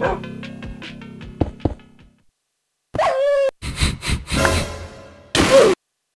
Oh.